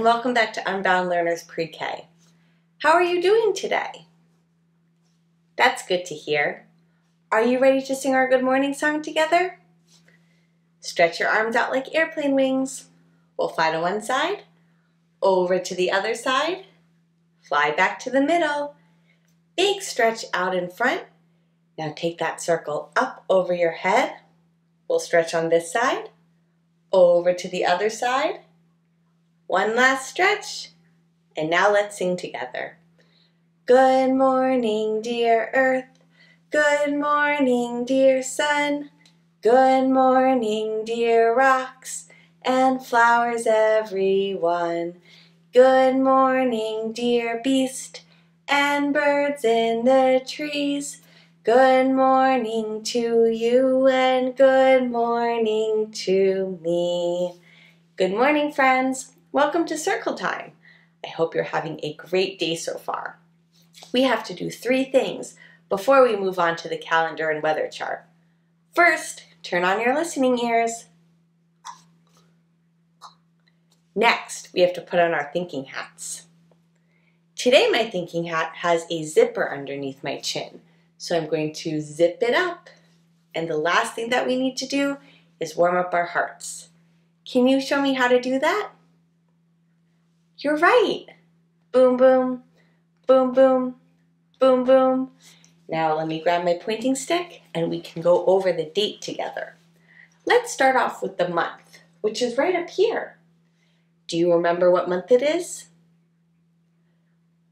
And welcome back to Unbound Learners Pre-K. How are you doing today? That's good to hear. Are you ready to sing our good morning song together? Stretch your arms out like airplane wings. We'll fly to one side, over to the other side, fly back to the middle. Big stretch out in front. Now take that circle up over your head. We'll stretch on this side, over to the other side, one last stretch, and now let's sing together. Good morning, dear earth. Good morning, dear sun. Good morning, dear rocks and flowers, everyone. Good morning, dear beast and birds in the trees. Good morning to you and good morning to me. Good morning, friends. Welcome to Circle Time. I hope you're having a great day so far. We have to do three things before we move on to the calendar and weather chart. First, turn on your listening ears. Next, we have to put on our thinking hats. Today, my thinking hat has a zipper underneath my chin, so I'm going to zip it up. And the last thing that we need to do is warm up our hearts. Can you show me how to do that? You're right. Boom, boom, boom, boom, boom, boom. Now let me grab my pointing stick and we can go over the date together. Let's start off with the month, which is right up here. Do you remember what month it is?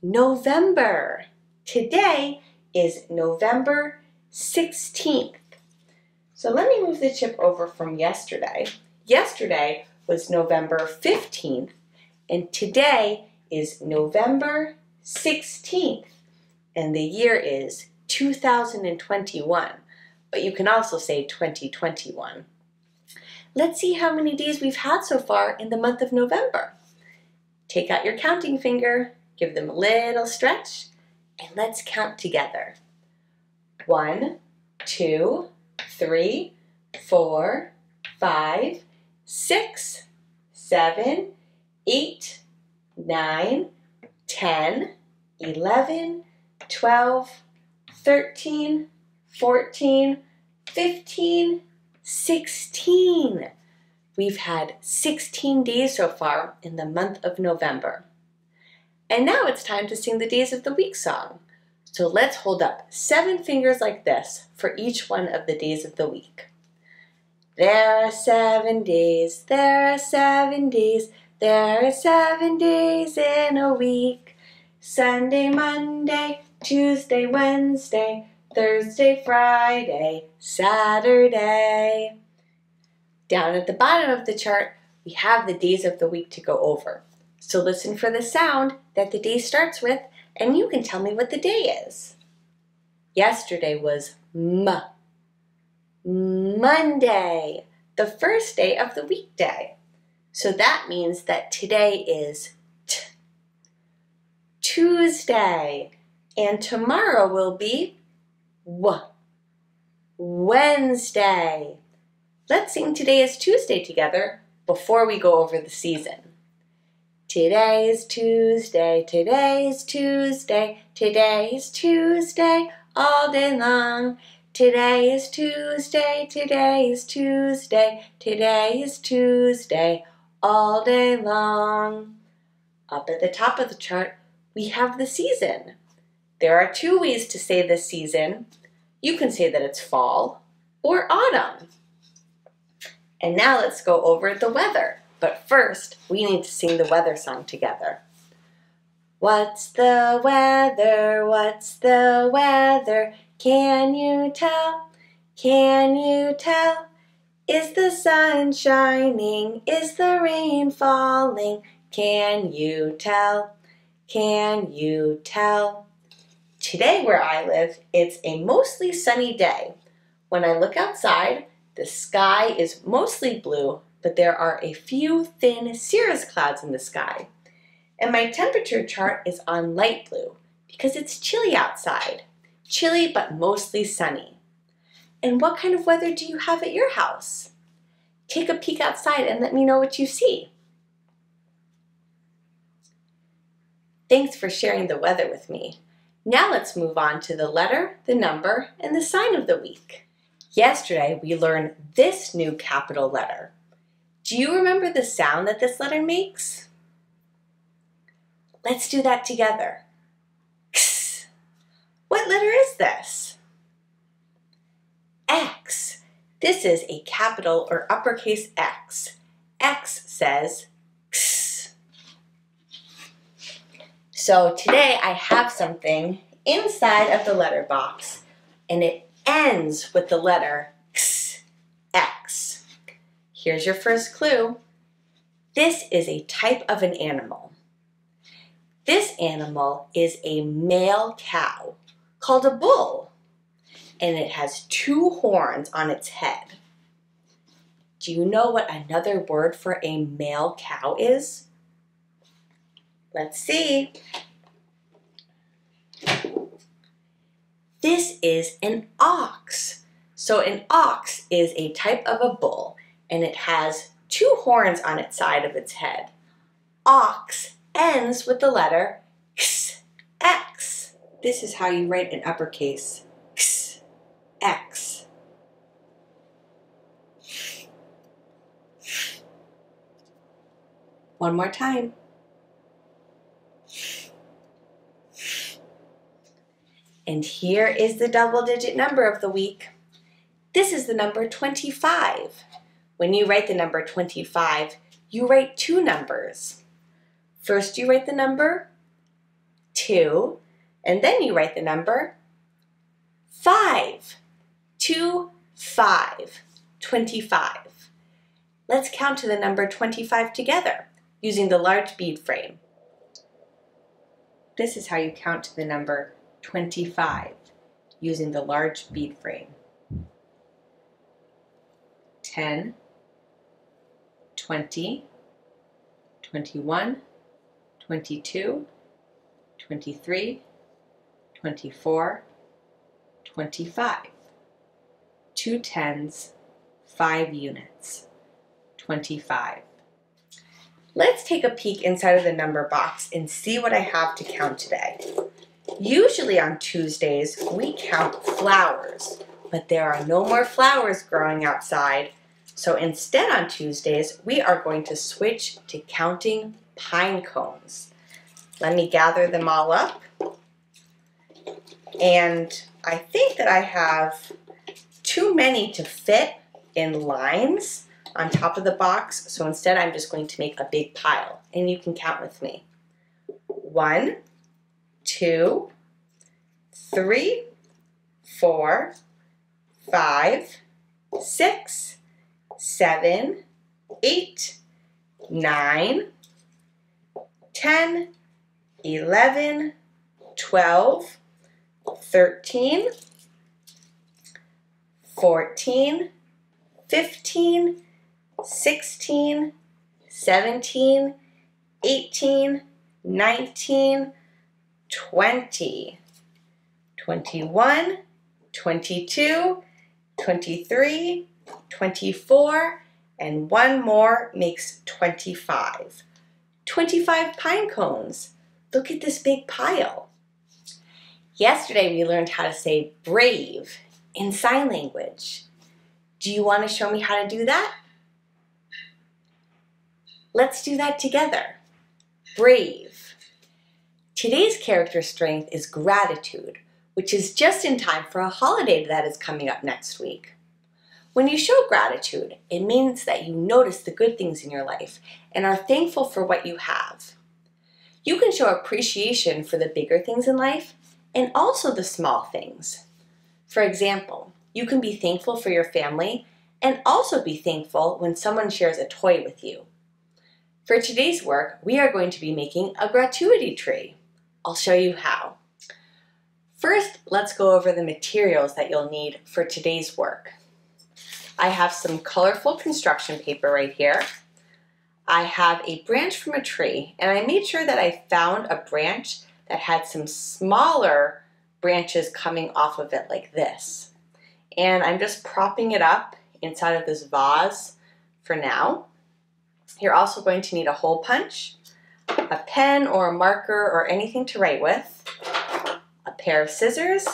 November. Today is November 16th. So let me move the chip over from yesterday. Yesterday was November 15th and today is November 16th, and the year is 2021, but you can also say 2021. Let's see how many days we've had so far in the month of November. Take out your counting finger, give them a little stretch, and let's count together. One, two, three, four, five, six, seven, 8, 9, 10, 11, 12, 13, 14, 15, 16. We've had 16 days so far in the month of November. And now it's time to sing the Days of the Week song. So let's hold up seven fingers like this for each one of the days of the week. There are seven days, there are seven days, there are seven days in a week. Sunday, Monday, Tuesday, Wednesday, Thursday, Friday, Saturday. Down at the bottom of the chart, we have the days of the week to go over. So listen for the sound that the day starts with, and you can tell me what the day is. Yesterday was M. Monday, the first day of the weekday. So that means that today is t Tuesday, and tomorrow will be w Wednesday. Let's sing Today is Tuesday together before we go over the season. Today is Tuesday, today is Tuesday, today is Tuesday all day long. Today is Tuesday, today is Tuesday, today is Tuesday all day long. Up at the top of the chart, we have the season. There are two ways to say this season. You can say that it's fall or autumn. And now let's go over the weather. But first, we need to sing the weather song together. What's the weather? What's the weather? Can you tell? Can you tell? Is the sun shining? Is the rain falling? Can you tell? Can you tell? Today where I live, it's a mostly sunny day. When I look outside, the sky is mostly blue, but there are a few thin cirrus clouds in the sky. And my temperature chart is on light blue because it's chilly outside. Chilly but mostly sunny. And what kind of weather do you have at your house? Take a peek outside and let me know what you see. Thanks for sharing the weather with me. Now let's move on to the letter, the number, and the sign of the week. Yesterday we learned this new capital letter. Do you remember the sound that this letter makes? Let's do that together. What letter is this? This is a capital or uppercase X. X says X. So today I have something inside of the letter box and it ends with the letter X. X. Here's your first clue. This is a type of an animal. This animal is a male cow called a bull and it has two horns on its head. Do you know what another word for a male cow is? Let's see. This is an ox. So an ox is a type of a bull and it has two horns on its side of its head. Ox ends with the letter X. This is how you write an uppercase. X. One more time. And here is the double digit number of the week. This is the number 25. When you write the number 25, you write two numbers. First you write the number 2, and then you write the number 5. 2, 5, 25. Let's count to the number 25 together using the large bead frame. This is how you count to the number 25 using the large bead frame. 10, 20, 21, 22, 23, 24, 25. Two tens, five units, 25. Let's take a peek inside of the number box and see what I have to count today. Usually on Tuesdays, we count flowers, but there are no more flowers growing outside. So instead on Tuesdays, we are going to switch to counting pine cones. Let me gather them all up. And I think that I have too many to fit in lines on top of the box. So instead, I'm just going to make a big pile. And you can count with me. One, two, three, four, five, six, seven, eight, nine, 10, 11, 12, 13, 14, 15, 16, 17, 18, 19, 20, 21, 22, 23, 24, and one more makes 25. 25 pine cones. Look at this big pile. Yesterday we learned how to say brave in sign language. Do you want to show me how to do that? Let's do that together. Brave. Today's character strength is gratitude, which is just in time for a holiday that is coming up next week. When you show gratitude, it means that you notice the good things in your life and are thankful for what you have. You can show appreciation for the bigger things in life and also the small things. For example, you can be thankful for your family and also be thankful when someone shares a toy with you. For today's work, we are going to be making a gratitude tree. I'll show you how. First, let's go over the materials that you'll need for today's work. I have some colorful construction paper right here. I have a branch from a tree, and I made sure that I found a branch that had some smaller branches coming off of it like this. And I'm just propping it up inside of this vase for now. You're also going to need a hole punch. a pen or a marker or anything to write with, a pair of scissors,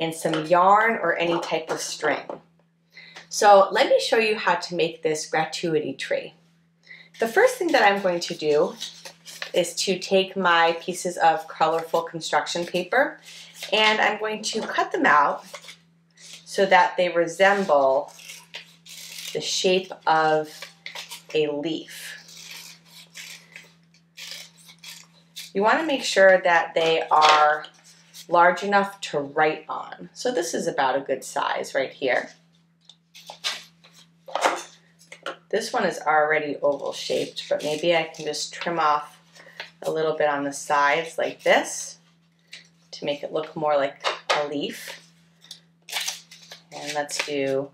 and some yarn or any type of string. So let me show you how to make this gratitude tree. The first thing that I'm going to do is to take my pieces of colorful construction paper and I'm going to cut them out so that they resemble the shape of a leaf. You want to make sure that they are large enough to write on. So this is about a good size right here. This one is already oval shaped, but maybe I can just trim off a little bit on the sides like this to make it look more like a leaf. And let's do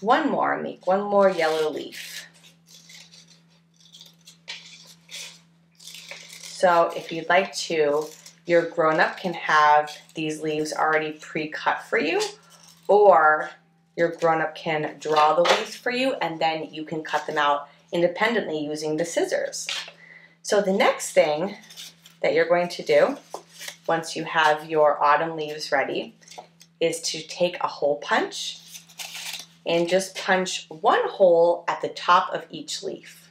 one more, make one more yellow leaf. So if you'd like to, your grown-up can have these leaves already pre-cut for you, or your grown-up can draw the leaves for you and then you can cut them out independently using the scissors. So the next thing that you're going to do once you have your autumn leaves ready is to take a hole punch and just punch one hole at the top of each leaf.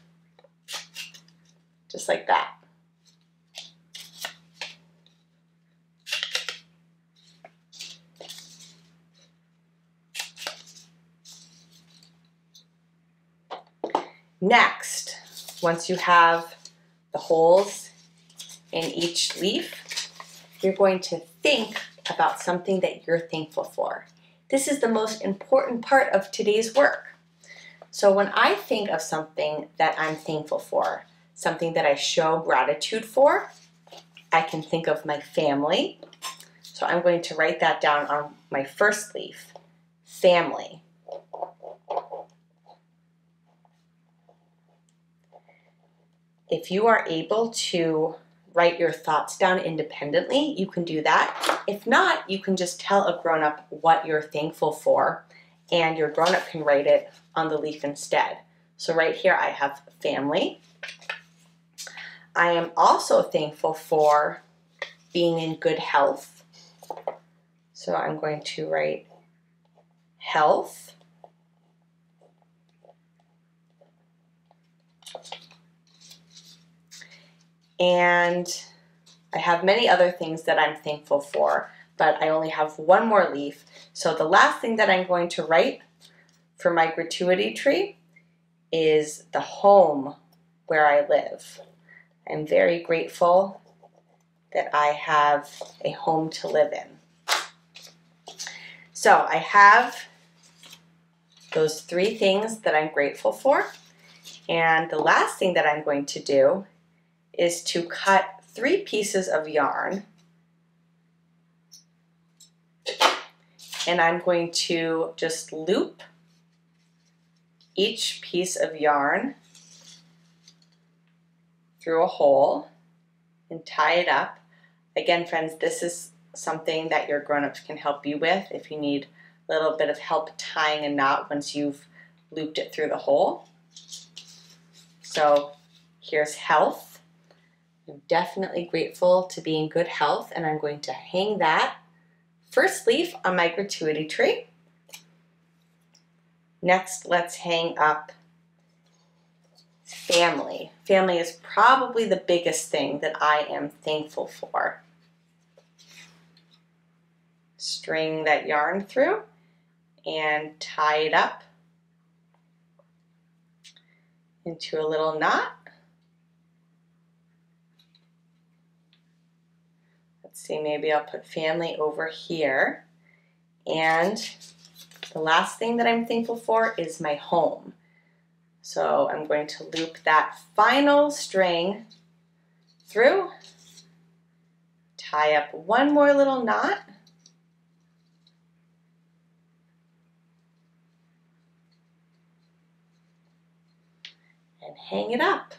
Just like that. Next, once you have the holes in each leaf, you're going to think about something that you're thankful for. This is the most important part of today's work. So when I think of something that I'm thankful for, something that I show gratitude for, I can think of my family. So I'm going to write that down on my first leaf, family. If you are able to write your thoughts down independently, you can do that. If not, you can just tell a grown-up what you're thankful for and your grown-up can write it on the leaf instead. So right here I have family. I am also thankful for being in good health. So I'm going to write health. And I have many other things that I'm thankful for, but I only have one more leaf. So the last thing that I'm going to write for my gratitude tree is the home where I live. I'm very grateful that I have a home to live in. So I have those three things that I'm grateful for. And the last thing that I'm going to do is to cut three pieces of yarn and I'm going to just loop each piece of yarn through a hole and tie it up. Again, friends, this is something that your grown-ups can help you with if you need a little bit of help tying a knot once you've looped it through the hole. So here's health. I'm definitely grateful to be in good health and I'm going to hang that first leaf on my gratitude tree. Next, let's hang up family. Family is probably the biggest thing that I am thankful for. String that yarn through and tie it up into a little knot. See, maybe I'll put family over here. And the last thing that I'm thankful for is my home. So I'm going to loop that final string through, tie up one more little knot, and hang it up.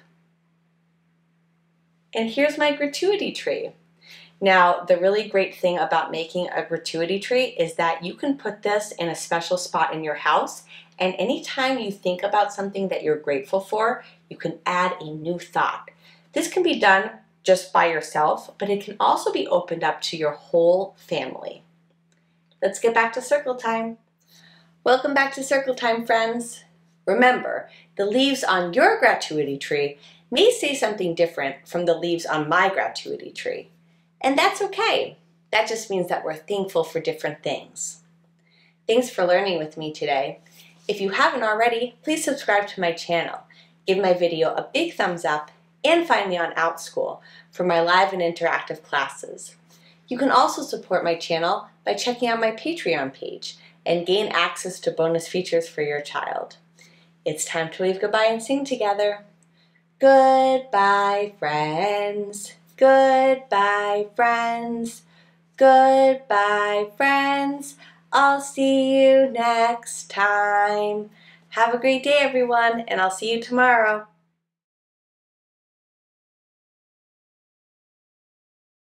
And here's my gratitude tree. Now, the really great thing about making a gratitude tree is that you can put this in a special spot in your house and anytime you think about something that you're grateful for, you can add a new thought. This can be done just by yourself, but it can also be opened up to your whole family. Let's get back to circle time. Welcome back to circle time, friends. Remember, the leaves on your gratitude tree may say something different from the leaves on my gratitude tree. And that's okay. That just means that we're thankful for different things. Thanks for learning with me today. If you haven't already, please subscribe to my channel. Give my video a big thumbs up and find me on OutSchool for my live and interactive classes. You can also support my channel by checking out my Patreon page and gain access to bonus features for your child. It's time to wave goodbye and sing together. Goodbye, friends. Goodbye, friends. Goodbye, friends. I'll see you next time. Have a great day, everyone, and I'll see you tomorrow.